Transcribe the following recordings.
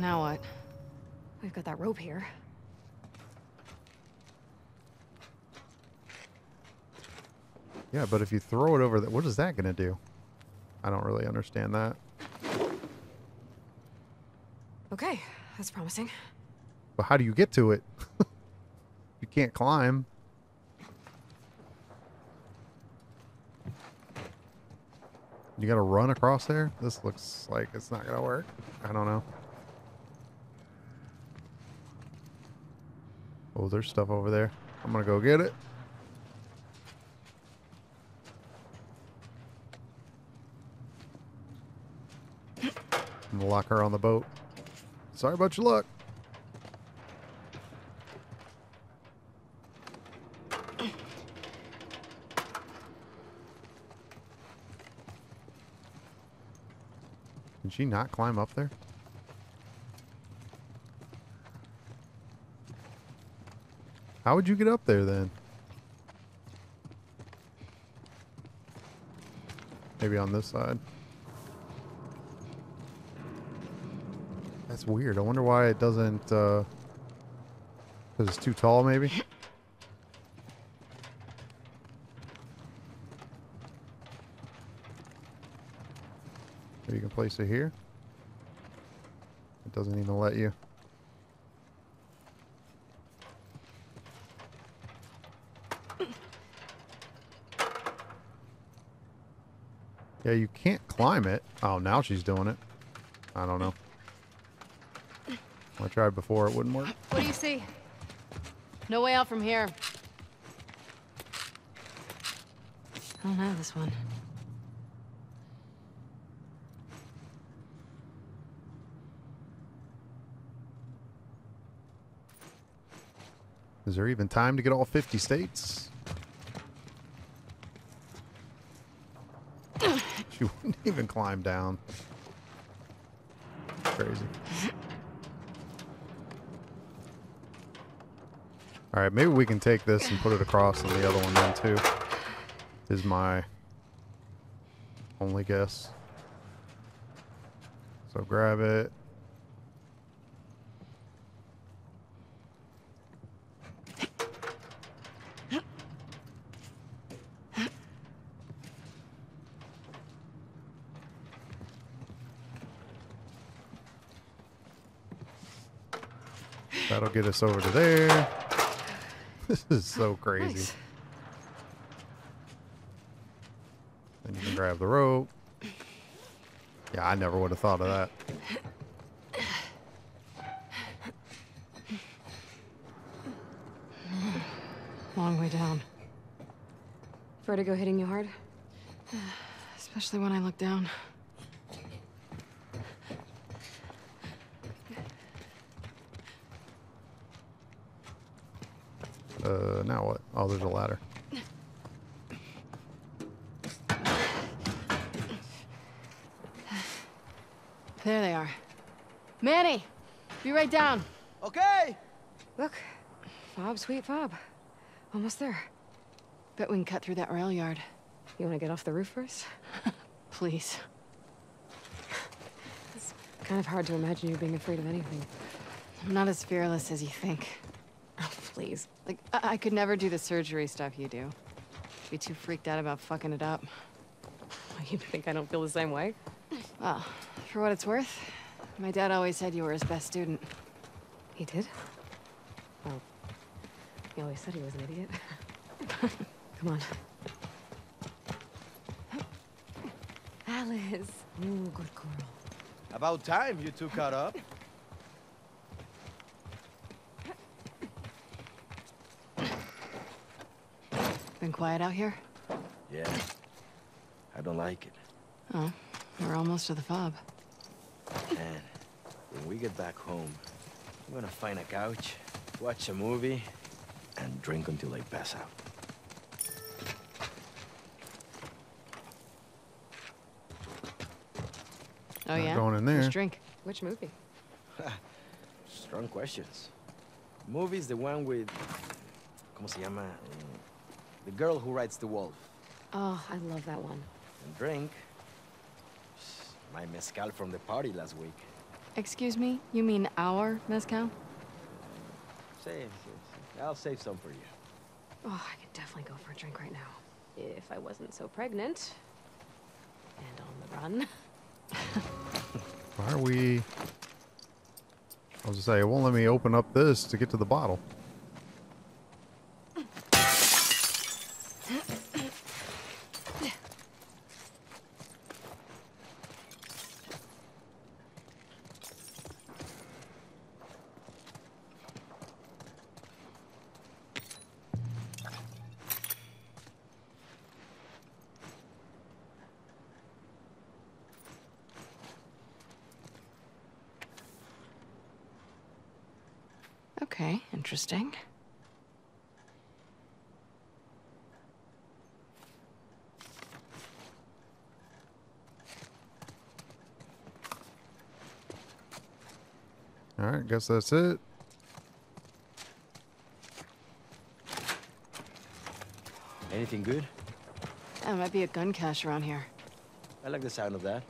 Now what? We've got that rope here. Yeah, but if you throw it over, the, what is that going to do? I don't really understand that. Okay, that's promising. But how do you get to it? you can't climb. You gotta run across there? This looks like it's not gonna work. I don't know. Oh, there's stuff over there. I'm gonna go get it. Gonna lock her on the boat. Sorry about your luck. Can she not climb up there? How would you get up there then? Maybe on this side. That's weird. I wonder why it doesn't, uh... Because it's too tall, maybe? Maybe you can place it here. It doesn't even let you. Yeah, you can't climb it. Oh, now she's doing it. I don't know. I tried before, it wouldn't work. What do you see? No way out from here. I don't have this one. Is there even time to get all 50 states? She wouldn't even climb down. Crazy. All right, maybe we can take this and put it across on the other one then too. Is my only guess. So grab it. That'll get us over to there. This is so crazy. Nice. Then you can grab the rope. Yeah, I never would have thought of that. Long way down. Vertigo hitting you hard? Especially when I look down. Uh, now what? Oh, there's a ladder. There they are. Manny! Be right down. Okay. Look, fob, sweet fob. Almost there. Bet we can cut through that rail yard. You want to get off the roof first? Please. It's kind of hard to imagine you being afraid of anything. I'm not as fearless as you think. Please. Like, I, I could never do the surgery stuff you do. Be too freaked out about fucking it up. You think I don't feel the same way? Well, for what it's worth, my dad always said you were his best student. He did? Well, he always said he was an idiot. Come on. Alice. Ooh, good girl. About time you two caught up. Quiet out here? Yeah. I don't like it. Oh, we're almost to the fob. And when we get back home, I'm gonna find a couch, watch a movie, and drink until I pass out. Oh, Not yeah? going in Let's there. drink. Which movie? Strong questions. Movie's the one with... ¿Cómo se llama? The girl who rides the wolf. Oh, I love that one. And drink... My mezcal from the party last week. Excuse me? You mean our mezcal? Save, save. I'll save some for you. Oh, I could definitely go for a drink right now. If I wasn't so pregnant. And on the run. Why are we... I was to say, it won't let me open up this to get to the bottle. Okay, interesting. Alright, guess that's it. Anything good? That might be a gun cache around here. I like the sound of that.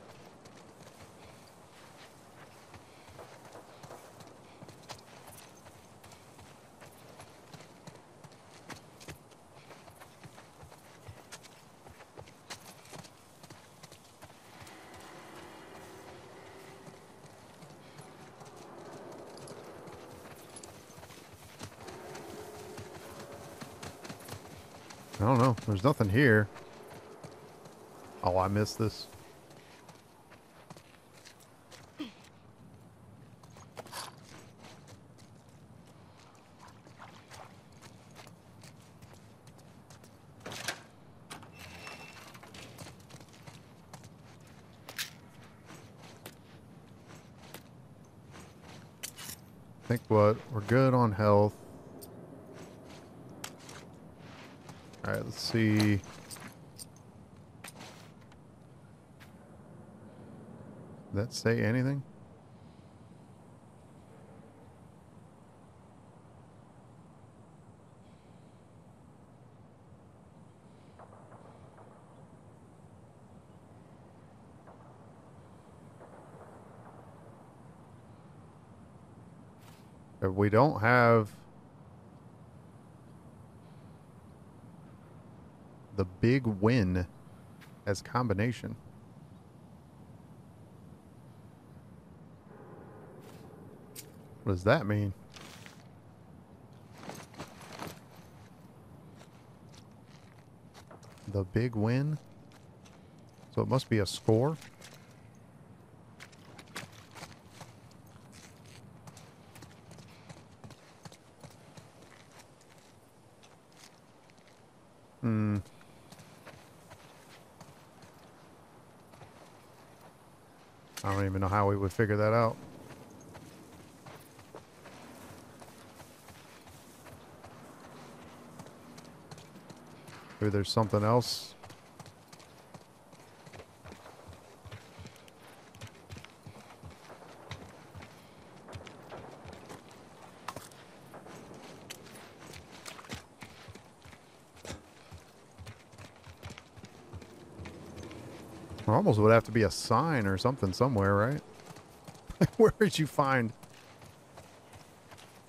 I don't know. There's nothing here. Oh, I missed this. think what? We're good on health. Alright, let's see. That say anything? If we don't have big win as combination. What does that mean? The big win? So it must be a score? I don't even know how we would figure that out. Maybe there's something else. Almost would have to be a sign or something somewhere, right? Where did you find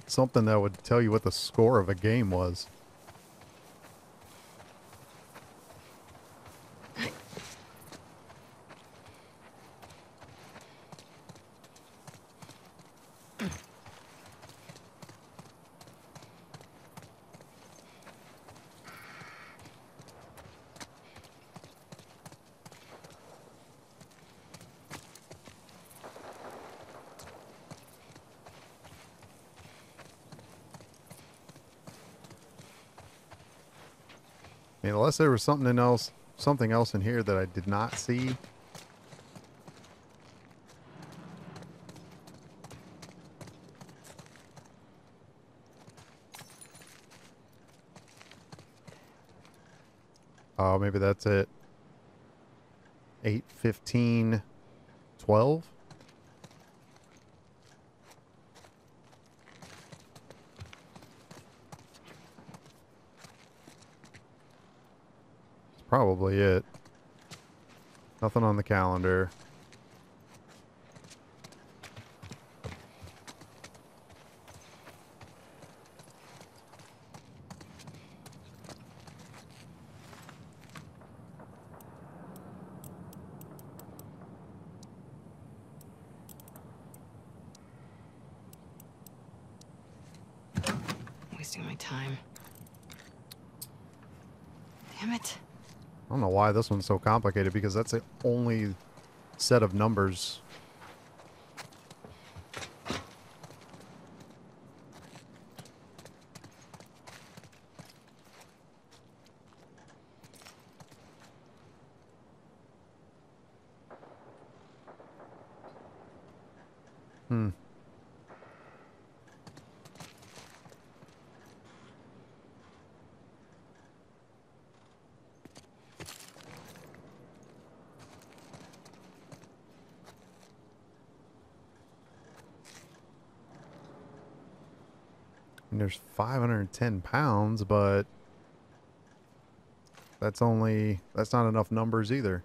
something that would tell you what the score of a game was? Mean, unless there was something else, something else in here that I did not see. Oh, maybe that's it. 8, 15, 12? Probably it. Nothing on the calendar. wasting my time. Damn it. I don't know why this one's so complicated because that's the only set of numbers. Hmm. There's 510 pounds, but that's only that's not enough numbers either.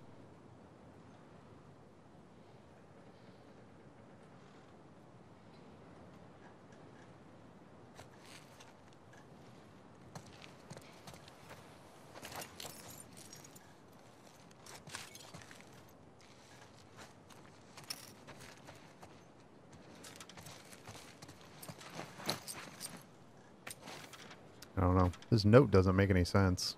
This note doesn't make any sense.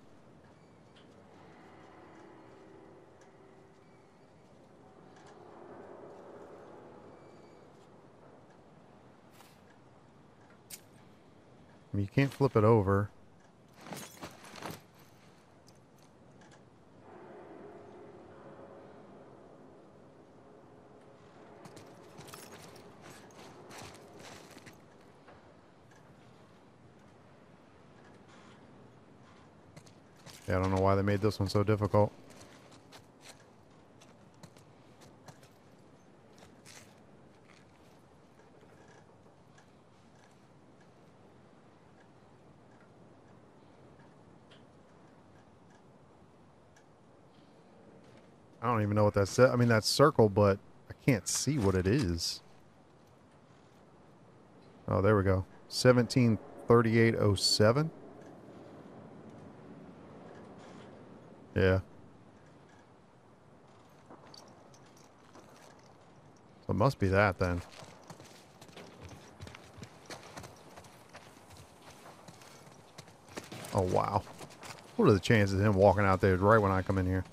You can't flip it over. Yeah, I don't know why they made this one so difficult. I don't even know what that said. I mean, that's circle, but I can't see what it is. Oh, there we go. 173807. Yeah. So it must be that then. Oh, wow. What are the chances of him walking out there right when I come in here?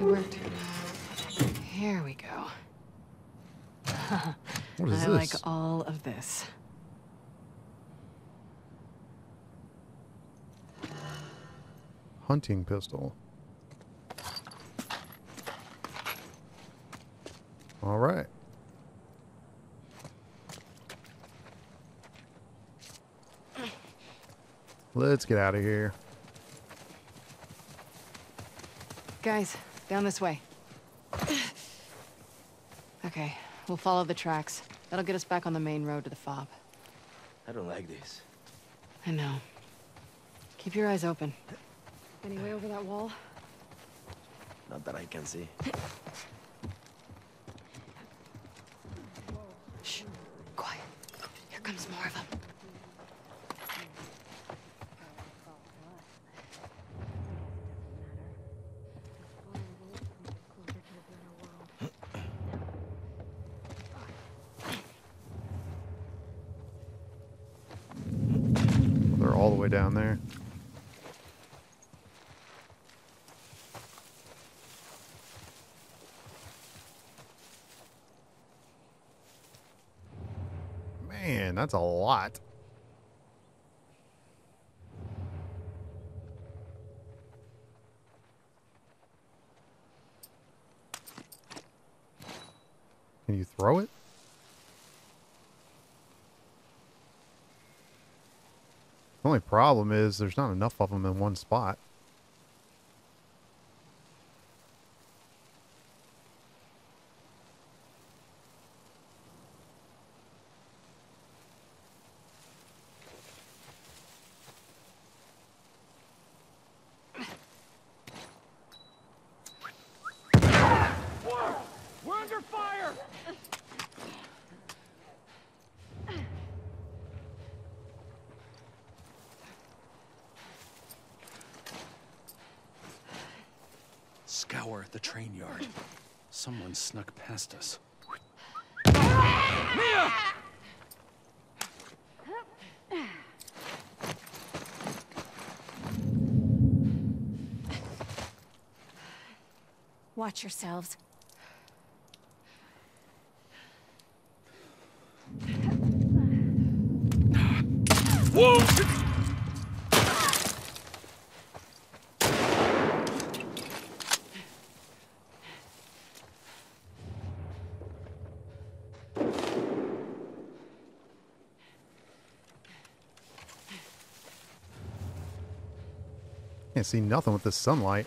Actually worked. Here we go. What is I this? like all of this. Hunting pistol. All right. Let's get out of here. Guys, down this way. Okay, we'll follow the tracks. That'll get us back on the main road to the fob. I don't like this. I know. Keep your eyes open. Any way over that wall? Not that I can see. Shh. Quiet. Here comes more of them. They're all the way down there. Man, that's a lot. Can you throw it? The only problem is there's not enough of them in one spot. Scour the train yard. Someone snuck past us. Watch yourselves. Can't see nothing with the sunlight.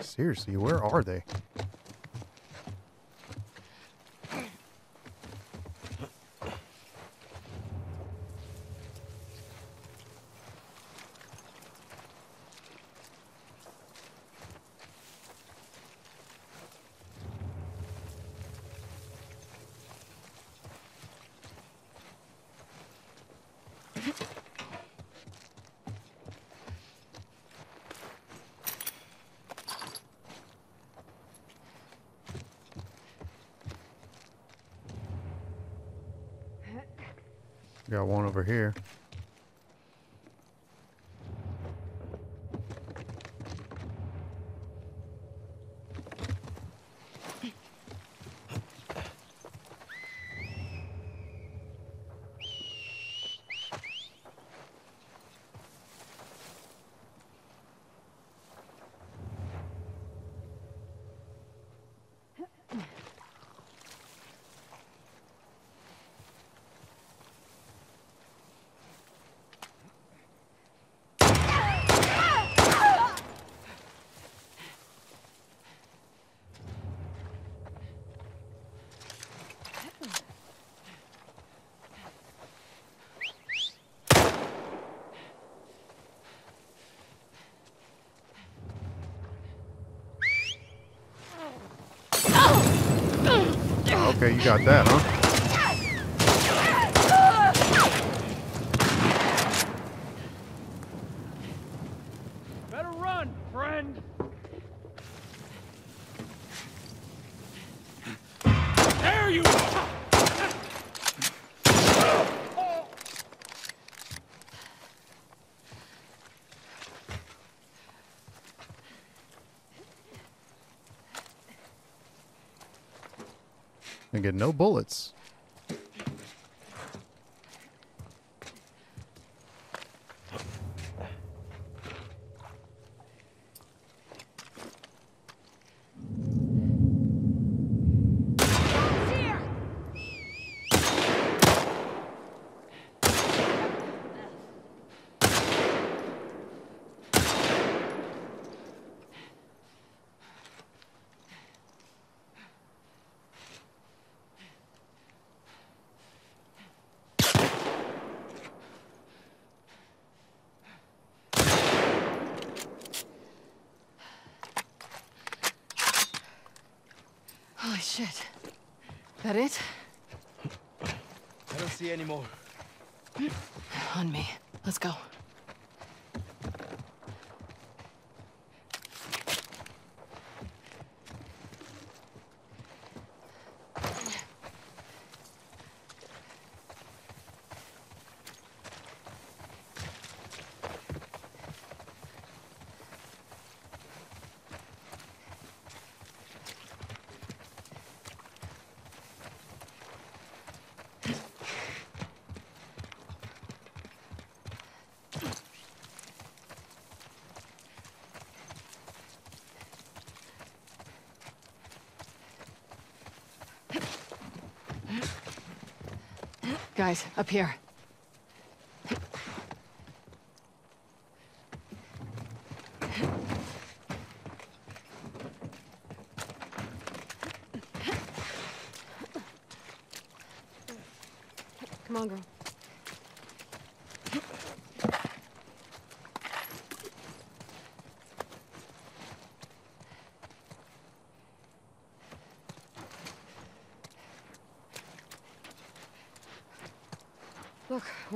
Seriously, where are they? Got one over here. Okay, you got that, huh? Better run, friend! There you are! And get no bullets. Shit. That it? I don't see any more. On me. Let's go. Guys, up here. Come on, girl.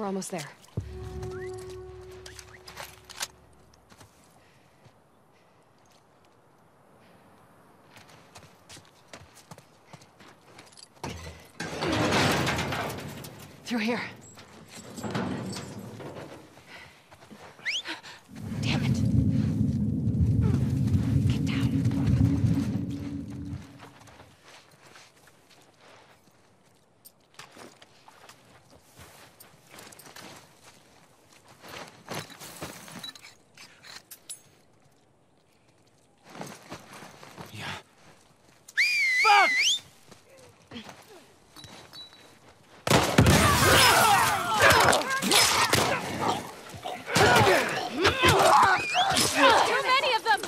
We're almost there. Through here. Damn it. Get down. Yeah. Too many of them!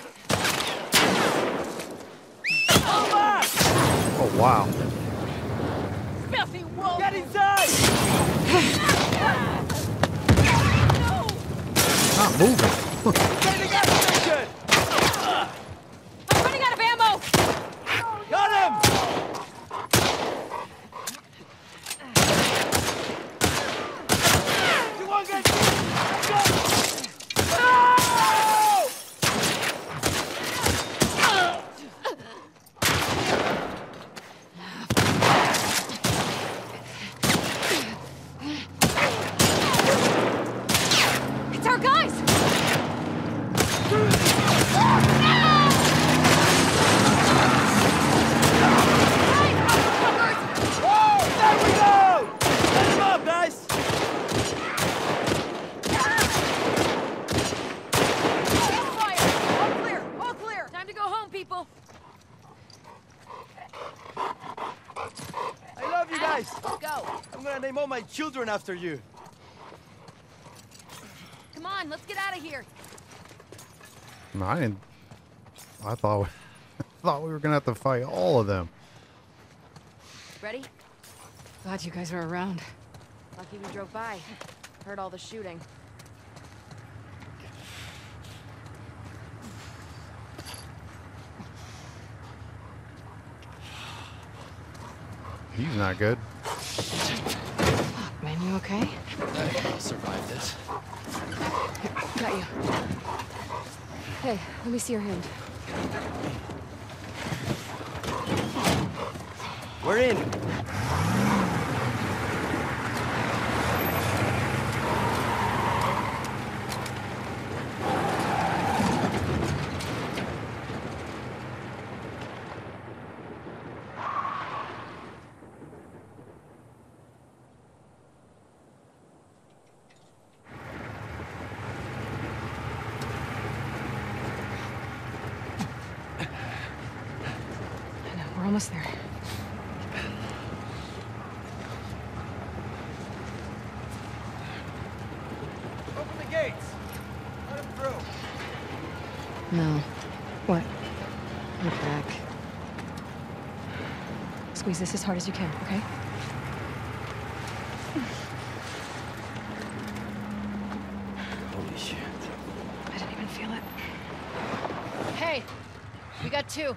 Oh wow. Filthy wolf! Get inside! Not moving. Get the gas station! I'm running out of ammo! Got him! You won't get Let's go! No! It's our guys! Whoa! There we go! Set him up, guys! Fire! All clear! All clear! Time to go home, people! I love you guys! Go! I'm gonna name all my children after you. Come on, let's get out of here! No, I didn't. I thought we, I thought we were gonna have to fight all of them. Ready? Glad you guys are around. Lucky we drove by. Heard all the shooting. He's not good. You okay? I'll survive this. Got you. Hey, let me see your hand. We're in. Almost there. Open the gates. Let him through. No. What? Look back. Squeeze this as hard as you can, okay? Holy shit. I didn't even feel it. Hey! We got two.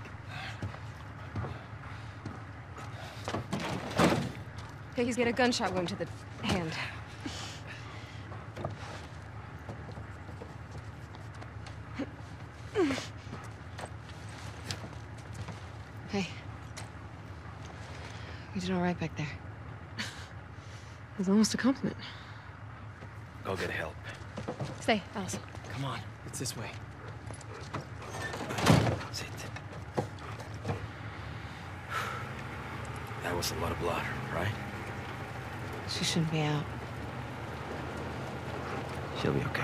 Okay, he's got a gunshot wound to the hand. Hey. We did all right back there. It was almost a compliment. Go get help. Stay, Alice. Come on, it's this way. Sit. That was a lot of blood, right? She shouldn't be out. She'll be okay.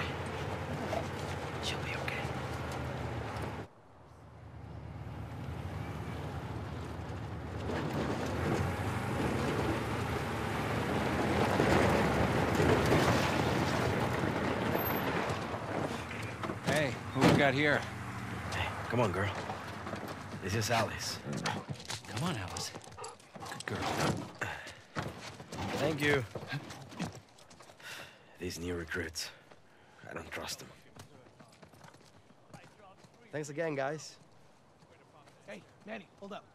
She'll be okay. Hey, who we got here? Hey, come on, girl. This is Alice. Come on, Alice. Good girl. Thank you. These new recruits. I don't trust them. Thanks again, guys. Hey, Manny, hold up.